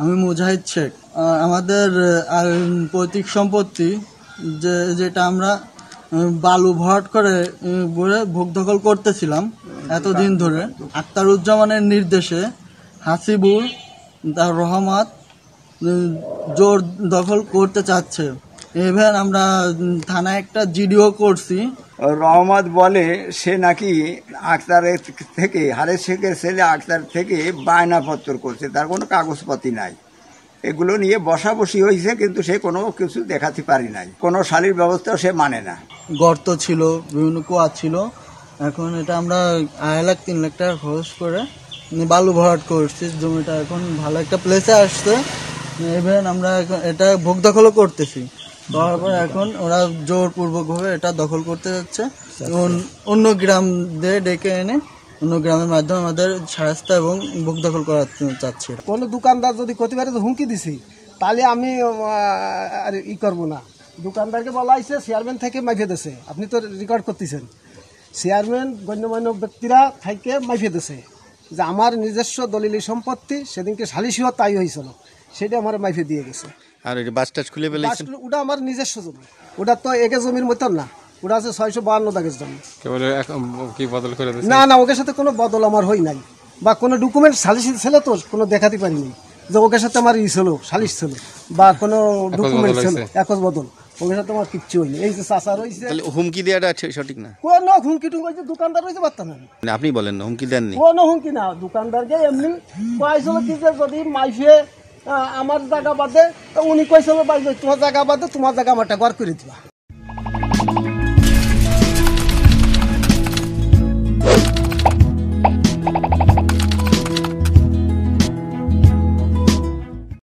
আমি মুজাহিদ শেখ। আমাদের পৈতৃক সম্পত্তি যে, যেটা আমরা বালু ভরাট করে বলে ভোগ দখল করতেছিলাম এতদিন ধরে। আক্তারুজ্জামানের নির্দেশে হাসিবুল, তার রহমত জোর দখল করতে চাচ্ছে। ইভেন আমরা থানায় একটা জিডিও করছি। রহমত বলে সে নাকি আক্তারের থেকে হারে শেখের ছেলে আক্তার থেকে বায়নাপত্র করছে, তার কোনো কাগজপাতি নাই। এগুলো নিয়ে বসাবসি হয়েছে, কিন্তু সে কোনো কিছু দেখাতে পারি নাই। কোনো শালির ব্যবস্থাও সে মানে না। গর্ত ছিল, বিভিন্ন কুয়া ছিল। এখন এটা আমরা আড়াই লাখ, তিন লাখ টাকা খরচ করে বালু ভরাট করছি, জমিটা এখন ভালো একটা প্লেসে আসছে। ইভেন আমরা এটা ভোগ দখলও করতেছি। করার পর এখন ওরা জোরপূর্বকভাবে এটা দখল করতে যাচ্ছে। অন- অন্য গ্রাম দিয়ে ডেকে এনে অন্য গ্রামের মাধ্যমে আমাদের সারাস্তা এবং ভোগ দখল করাতে চাচ্ছে। কোনো দোকানদার যদি ক্ষতি তো হুমকি দিছি, তাহলে আমি আর ই করব না। দোকানদারকে বলা হয়েছে চেয়ারম্যান থেকে মাইফে দিছে। আপনি তো রেকর্ড করতেছেন। চেয়ারম্যান গণ্যমান্য ব্যক্তিরা থেকে মাইফে দিছে। যে আমার নিজস্ব দলিলি সম্পত্তি, সেদিনকে সালিশিও তাই হয়েছিল। সেটা আমার মাইফে দিয়ে গেছে। আর ওই বাস টাস খুলে ফেলেছেন? ওটা আমার নিজস্ব জমি। ওটা তো একে জমির মতন না। ওটা আছে ছয়শো বাহান্ন দাগের জমি। কেবল এখন কি বদল করে না না ওকে সাথে কোনো বদল আমার হই নাই। বা কোনো ডকুমেন্ট সালিশ ছিল তো কোনো দেখাতে পারিনি। যে ওকে সাথে আমার ই ছিল সালিশ ছিল বা কোনো ডকুমেন্ট ছিল হয়েছে। একজ বদল। ওকে সাথে আমার কিচ্ছু হয়নি। এই যে চাষা রয়েছে তাহলে হুমকি দেওয়াটা ঠিক- সঠিক না? কোনো হুমকি টুমকি হয়েছে দোকানদার রয়েছে পারতাম না। মানে আপনি বলেন না হুমকি দেননি। কোনো হুমকি না। দোকানদারকে এমনি কয়েছিল কি যে যদি মাইফে আমার জায়গা বাদে, উনি কইসবে বাড়ি তোমার জায়গা বাদে, তোমার জায়গা আমারটা ঘর করে দিবা।